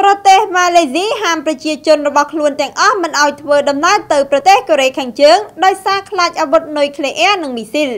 ប្រទេសម៉ាឡេស៊ីហាមប្រជាជនរបស់ខ្លួនទាំងអស់មិនឲ្យធ្វើដំណើរទៅប្រទេសកូរ៉េខាងជើងដោយសារខ្លាចអាវុធនុយក្លេអ៊ែរនិងមីស៊ីល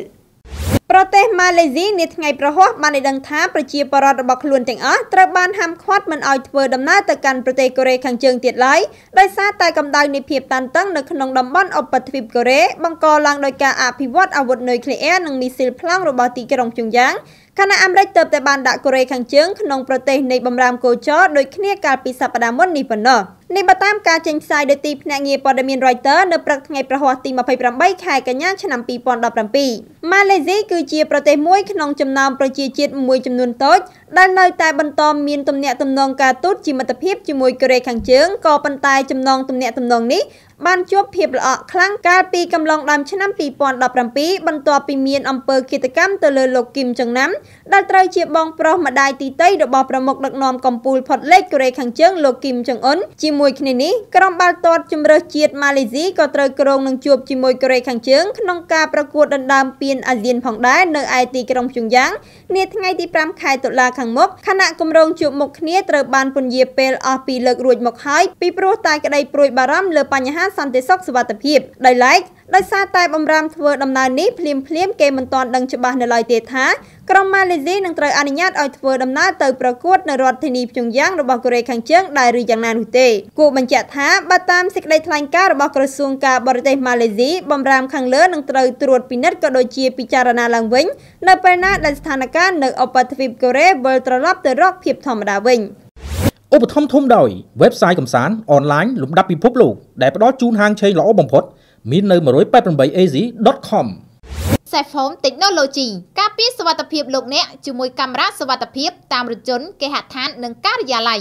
ប្រទេសម៉ាឡេស៊ីនាថ្ងៃប្រហ័សបានឲ្យដឹងថាប្រជាពលរដ្ឋរបស់ខ្លួនទាំងអស់ត្រូវបានហាមឃាត់មិនឲ្យធ្វើដំណើរទៅកាន់ប្រទេសកូរ៉េខាងជើងទៀតឡើយដោយសារតែកម្ដៅនៃភាពតានតឹងនៅក្នុងតំបន់ឧបទ្វីបកូរ៉េបង្កឡើងដោយការអភិវឌ្ឍអាវុធនុយក្លេអ៊ែរនិងមីស៊ីលប្លង់របស់ទីក្រុងជុងយ៉ាងខណៈអាមេរិកទើបតែបានដាក់កូរ៉េខាងជើងក្នុងប្រទេសនៃបំរាមកោចរដូចគ្នាកាលពីសប្តាហ៍មុននេះប៉ុណ្ណោះ នេះបើតាមការចេញផ្សាយដោយទីភ្នាក់ងារព័ត៌មាន Reuters នៅព្រឹកថ្ងៃប្រហ័សទី28ខែកញ្ញាឆ្នាំ2017ម៉ាឡេស៊ីគឺជាប្រទេសមួយក្នុងចំណោមប្រជាជាតិមួយចំនួនតូចដែលនៅតែបន្តមានទំនាក់ទំនងការទូតជាមិត្តភាពជាមួយកូរ៉េខាងជើងក៏ប៉ុន្តែចំណងទំនាក់ទំនងនេះបានជួបភាពល្អក់ខ្លាំងកាលពីកំឡុងដើមឆ្នាំ2017បន្ទាប់ពីមានអំពើឃាតកម្មទៅលើលោកគីមចុងណាំដែលត្រូវជាបងប្រុសម្ដាយទីតីរបស់ប្រមុខដឹកនាំកម្ពុជាផុតលេខកូរ៉េខាងជើងលោកគីមចុងអ៊ុនជាមួយគ្នានេះក្រុមបាល់ទាត់ជម្រើសជាតិម៉ាឡេស៊ីក៏ត្រូវគ្រងនឹងជួបជាមួយកូរ៉េខាងជើងក្នុងការប្រកួតដណ្ដើមពានអាស៊ានផងដែរនៅឯទីក្រុងព្យុងយ៉ាងនាថ្ងៃទី5ខែតុលាខាងមុខខណៈគម្រោងជួបមុខគ្នាត្រូវបានពន្យាពេលអស់ពីលើករួចមកហើយពីព្រោះតែក្តីព្រួយបារម្ភលើបញ្ហាសន្តិសុខសុវត្ថិភាពដោយឡែក ដោយសារតែបំរាមធ្វើដំណើរនេះភ្លាមភ្លាមគេមិនទាន់ដឹងច្បាស់នៅឡើយទេថាក្រុមម៉ាឡេស៊ីនឹងត្រូវអនុញ្ញាតឲ្យធ្វើដំណើរទៅប្រកួតនៅរដ្ឋធានីព្យុងយ៉ាងរបស់កូរ៉េខាងជើងដែរឬយ៉ាងណានោះទេគួរបញ្ជាក់ថាបើតាមសេចក្តីថ្លែងការណ៍របស់ក្រសួងការបរទេសម៉ាឡេស៊ីបំរាមខាងលើនឹងត្រូវត្រួតពិនិត្យក៏ដូចជាពិចារណាឡើងវិញនៅពេលណាដែលស្ថានភាពនៅឧបទ្វីបកូរ៉េវិលត្រឡប់ទៅរកភាពធម្មតាវិញឧបត្ថម្ភធំដោយ website កំសាន្តអនឡាញលំដាប់ពិភពលោកដែលផ្ដល់ជូនហាងឆេងល្អបំផុត មាននៅ 188az.com Safe Home Technology ការពារសុវត្ថិភាពលោកអ្នកជាមួយកាមេរ៉ាសុវត្ថិភាពតាមរថយន្តគេហដ្ឋាននិងការិយាល័យ